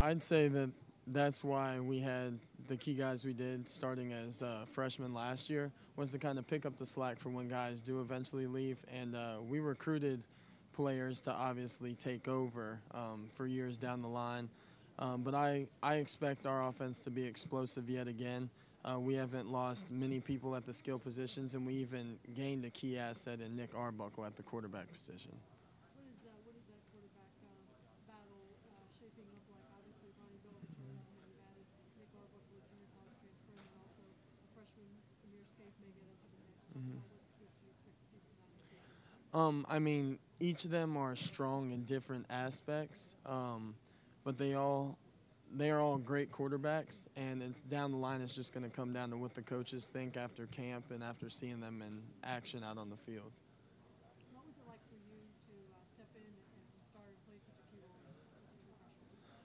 I'd say that that's why we had the key guys we did starting as uh, freshmen last year was to kind of pick up the slack for when guys do eventually leave, and uh, we recruited players to obviously take over um, for years down the line. Um, but I, I expect our offense to be explosive yet again. Uh, we haven't lost many people at the skill positions, and we even gained a key asset in Nick Arbuckle at the quarterback position. What is, uh, what is that quarterback um, battle uh, shaping up like? Um, I mean, each of them are strong in different aspects, um, but they all they are all great quarterbacks. And down the line, it's just going to come down to what the coaches think after camp and after seeing them in action out on the field. Like to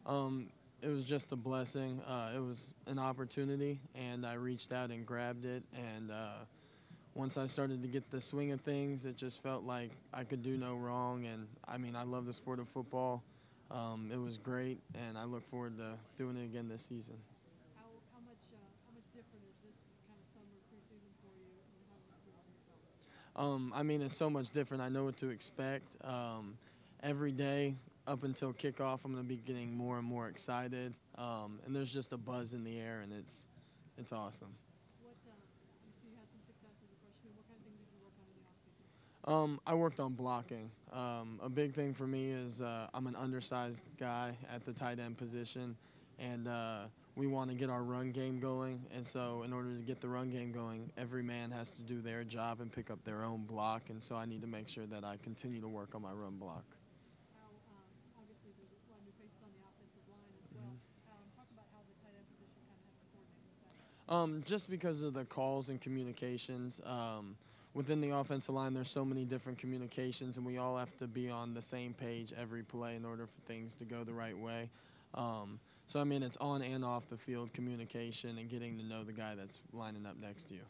uh, and? Um, it was just a blessing. Uh, it was an opportunity, and I reached out and grabbed it. And uh, once I started to get the swing of things, it just felt like I could do no wrong. And I mean, I love the sport of football. Um, it was great, and I look forward to doing it again this season. How, how much uh, how much different is this kind of summer preseason for you and having that under your belt? Um, I mean, it's so much different. I know what to expect. Um, every day up until kickoff, I'm going to be getting more and more excited, um, and there's just a buzz in the air, and it's it's awesome. What you had some success as a freshman. What kind of things did you work on in the offseason? Um, I worked on blocking. Um, a big thing for me is uh, I'm an undersized guy at the tight end position, and uh, we want to get our run game going. And so, in order to get the run game going, every man has to do their job and pick up their own block. And so, I need to make sure that I continue to work on my run block. How um, obviously there's a lot of new faces on the offensive line as well. Um, talk about how the tight end position kind of has to coordinate with that. Um, just because of the calls and communications. Um, within the offensive line, there's so many different communications, and we all have to be on the same page every play in order for things to go the right way. Um, so, I mean, it's on and off the field communication and getting to know the guy that's lining up next to you.